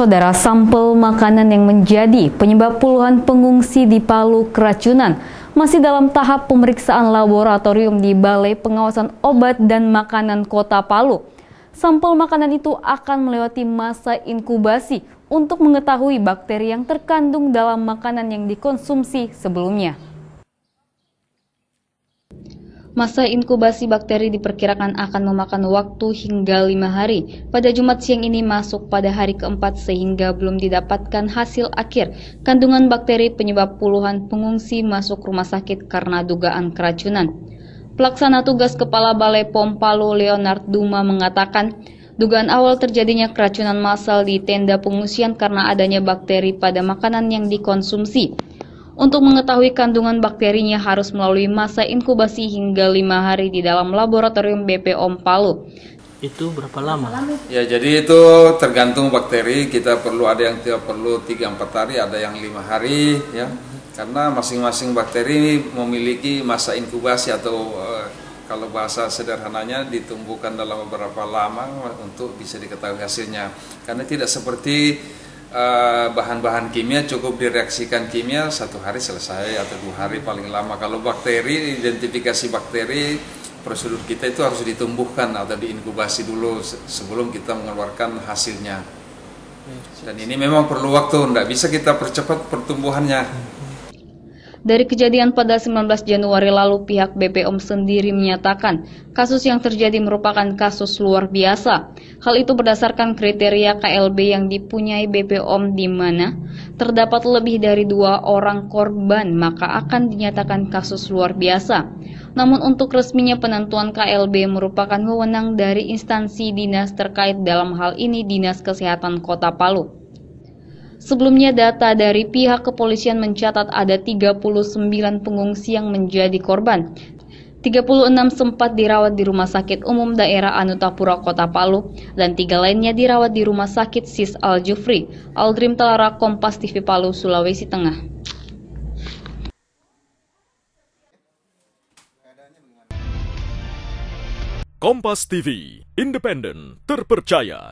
Saudara, sampel makanan yang menjadi penyebab puluhan pengungsi di Palu keracunan masih dalam tahap pemeriksaan laboratorium di Balai Pengawasan Obat dan Makanan Kota Palu. Sampel makanan itu akan melewati masa inkubasi untuk mengetahui bakteri yang terkandung dalam makanan yang dikonsumsi sebelumnya. Masa inkubasi bakteri diperkirakan akan memakan waktu hingga lima hari. Pada Jumat siang ini masuk pada hari keempat sehingga belum didapatkan hasil akhir. Kandungan bakteri penyebab puluhan pengungsi masuk rumah sakit karena dugaan keracunan. Pelaksana tugas Kepala Balai POM Palu Leonard Duma mengatakan, dugaan awal terjadinya keracunan massal di tenda pengungsian karena adanya bakteri pada makanan yang dikonsumsi. Untuk mengetahui kandungan bakterinya harus melalui masa inkubasi hingga lima hari di dalam laboratorium BPOM Palu. Itu berapa lama? Ya jadi itu tergantung bakteri. Kita perlu ada yang tidak perlu 3-4 hari, ada yang lima hari ya. Karena masing-masing bakteri memiliki masa inkubasi atau uh, kalau bahasa sederhananya ditumbuhkan dalam beberapa lama untuk bisa diketahui hasilnya. Karena tidak seperti Eh, bahan-bahan uh, kimia cukup direaksikan kimia satu hari selesai atau dua hari paling lama. Kalau bakteri, identifikasi bakteri, prosedur kita itu harus ditumbuhkan atau diinkubasi dulu sebelum kita mengeluarkan hasilnya. Dan ini memang perlu waktu, tidak bisa kita percepat pertumbuhannya. Dari kejadian pada 19 Januari lalu, pihak BPOM sendiri menyatakan kasus yang terjadi merupakan kasus luar biasa. Hal itu berdasarkan kriteria KLB yang dipunyai BPOM di mana terdapat lebih dari dua orang korban, maka akan dinyatakan kasus luar biasa. Namun untuk resminya penentuan KLB merupakan wewenang dari instansi dinas terkait dalam hal ini Dinas Kesehatan Kota Palu. Sebelumnya data dari pihak kepolisian mencatat ada 39 pengungsi yang menjadi korban. 36 sempat dirawat di Rumah Sakit Umum Daerah Anutapura Kota Palu dan tiga lainnya dirawat di Rumah Sakit Sis Al Jufri, Aldrim Telara Kompas TV Palu, Sulawesi Tengah. Kompas TV, independen, terpercaya.